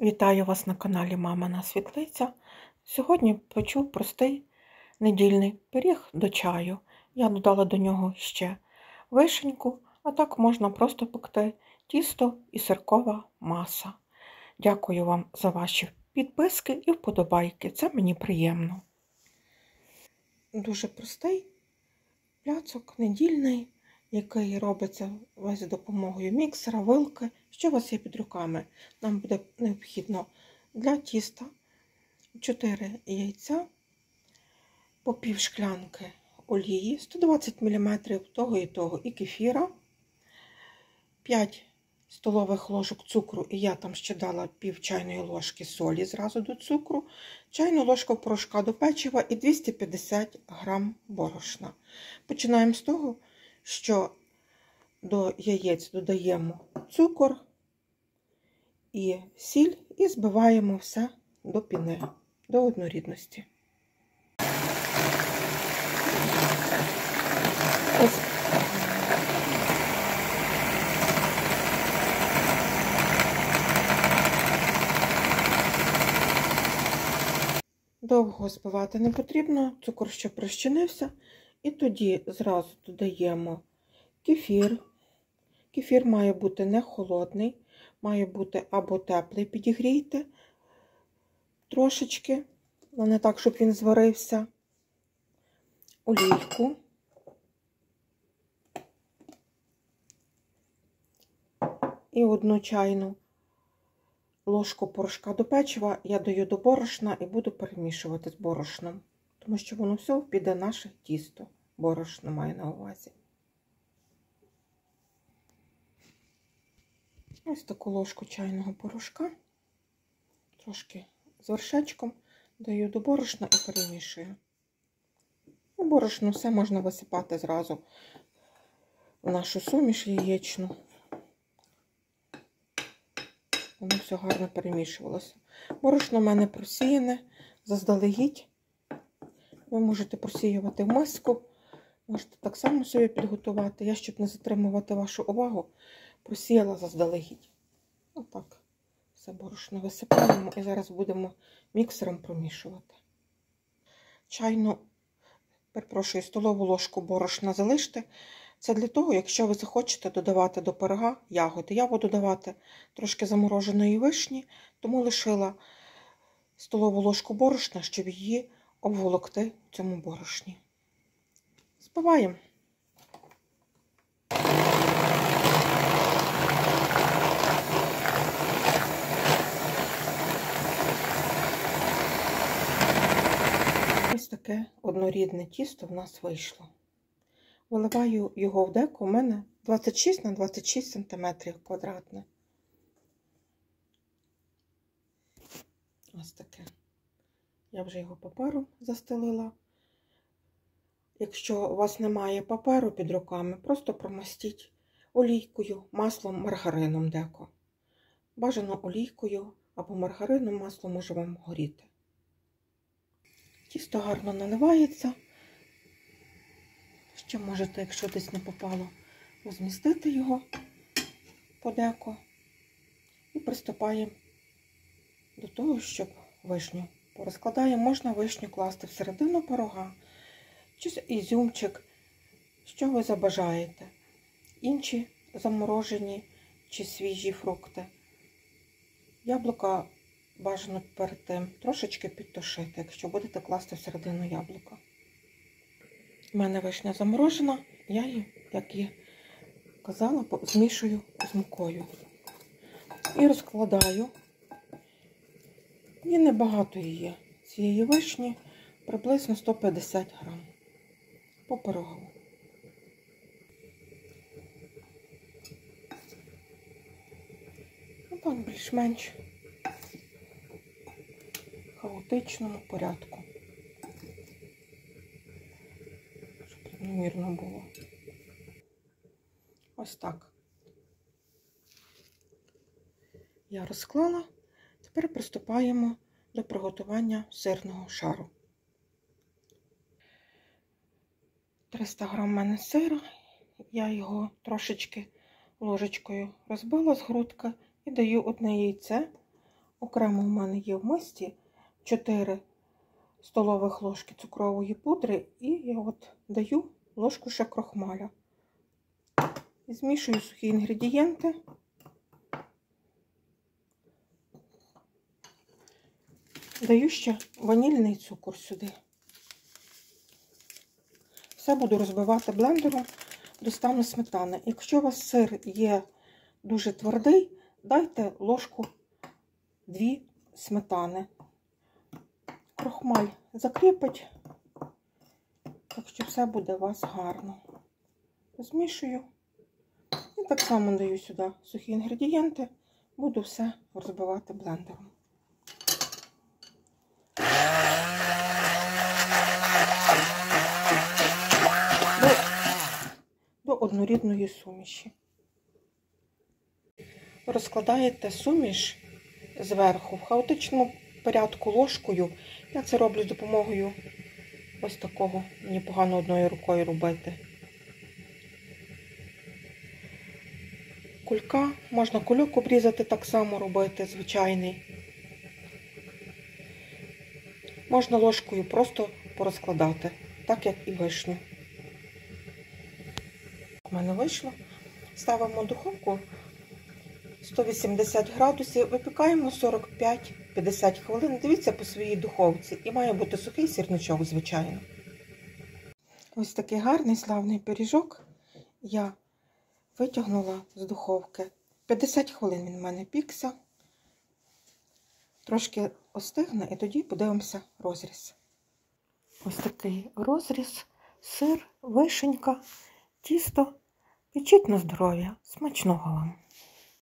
Вітаю вас на каналі Мамина Світлиця. Сьогодні печу простий недільний пиріг до чаю. Я додала до нього ще вишеньку, а так можна просто пекти тісто і сиркова маса. Дякую вам за ваші підписки і вподобайки. Це мені приємно. Дуже простий пляцок недільний, який робиться за допомогою міксера, вилки. Що у вас є під руками? Нам буде необхідно для тіста 4 яйця, по пів шклянки олії, 120 мм того і того, і кефіра, 5 столових ложок цукру, і я там ще дала пів чайної ложки солі зразу до цукру, чайну ложку порошка до печива і 250 грам борошна. Починаємо з того, що до яєць додаємо цукор і сіль і збиваємо все до піни, до однорідності. Довго збивати не потрібно, цукор ще прищинився, і тоді зразу додаємо кефір. Кефір має бути не холодний, має бути або теплий, підігрійте трошечки, але не так, щоб він зварився, олійку. І одну чайну ложку порошка до печива я даю до борошна і буду перемішувати з борошном, тому що воно все піде наше тісто. Борошно має на увазі. Ось таку ложку чайного порошка, трошки з вершечком, даю до борошна і перемішую. І борошно все можна висипати зразу в нашу суміш яєчну. Воно все гарно перемішувалося. Борошно в мене просіяне, заздалегідь. Ви можете просіювати в миску, можете так само собі підготувати. Я, щоб не затримувати вашу увагу, просіяла заздалегідь. Отак. Все борошно висипаємо і зараз будемо міксером промішувати. Чайну, перепрошую, столову ложку борошна залиште. Це для того, якщо ви захочете додавати до пирога ягоди. Я буду давати трошки замороженої вишні, тому лишила столову ложку борошна, щоб її обволокти в цьому борошні. Збиваємо. Ось таке однорідне тісто в нас вийшло. Виливаю його в деко, у мене 26 на 26 см квадратне. Ось таке. Я вже його папером застелила. Якщо у вас немає паперу під руками, просто промастіть олійкою, маслом, маргарином деко. Бажано олійкою або маргарином масло може вам горіти. Тісто гарно наливається. Ще можете, якщо десь не попало, розмістити його подеко і приступаємо до того, щоб вишню порозкладаємо. Можна вишню класти всередину порога, чи ізюмчик, що ви забажаєте. Інші заморожені чи свіжі фрукти. Яблука бажано перед тим трошечки підтушити, якщо будете класти всередину яблука. У мене вишня заморожена, я її, як і казала, змішую з мукою. І розкладаю. І небагато її. Цієї вишні приблизно 150 грам по пирогову. Отак більш-менш хаотичному порядку. Щоб мирно було. Ось так. Я розклала. Тепер приступаємо до приготування сирного шару. 300 грам в мене сира, я його трошечки ложечкою розбила з грудки і даю одне яйце Окремо у мене є в мисці 4 столових ложки цукрової пудри, і я от даю ложку ще крохмаля. Змішую сухі інгредієнти. Даю ще ванільний цукор сюди. Все буду розбивати блендером до стану сметани. Якщо у вас сир є дуже твердий, дайте ложку дві сметани. Крохмаль закріпить, так що все буде у вас гарно. Змішую. І так само даю сюди сухі інгредієнти, буду все розбивати блендером. До, до однорідної суміші. Розкладаєте суміш зверху в хаотичному порядку ложкою. Я це роблю з допомогою ось такого. Мені погано одною рукою робити. Кулька, можна кульок обрізати, так само робити, звичайний. Можна ложкою просто порозкладати, так як і вишню. Мене вийшло. Ставимо духовку 180 градусів, випікаємо 45-50 хвилин. Дивіться по своїй духовці. І має бути сухий сірничок, звичайно. Ось такий гарний славний пиріжок я витягнула з духовки. 50 хвилин він в мене пікся. Трошки остигне, і тоді подивимося розріз. Ось такий розріз, сир, вишенька, тісто. Печіть на здоров'я. Смачного вам!